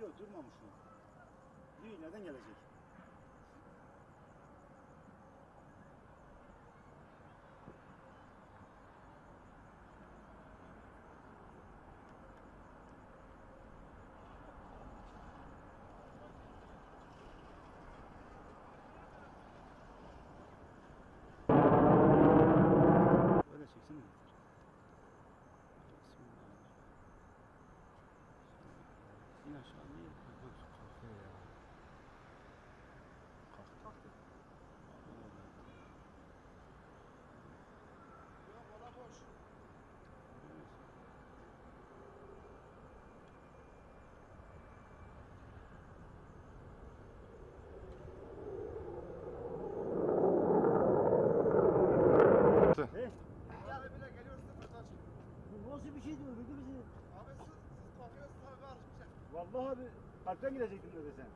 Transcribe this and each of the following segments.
gidiyor, durmamış. mı? Düğün nereden gelecek? Incendie, Vallahi abi kalpten gidecektim dedi sen.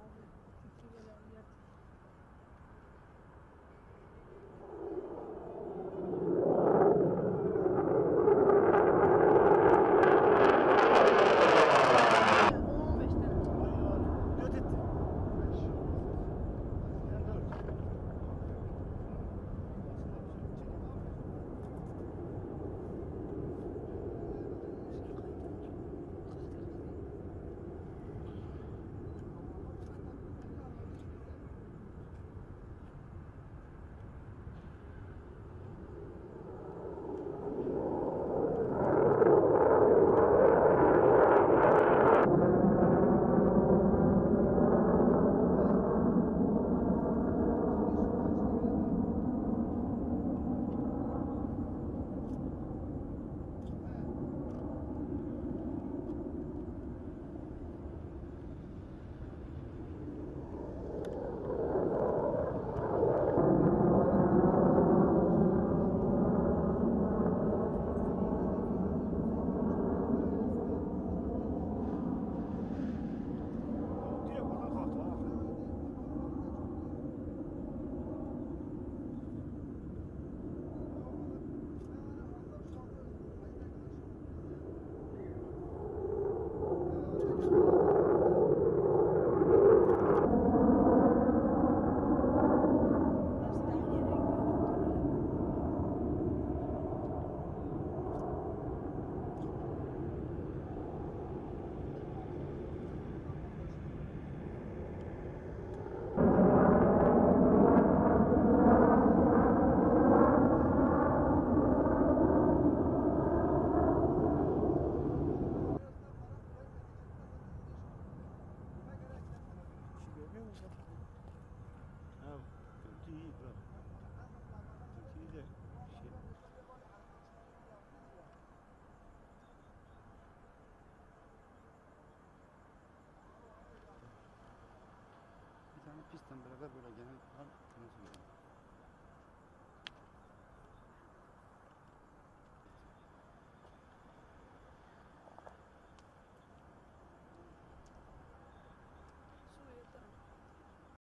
Bizden beraber böyle gel.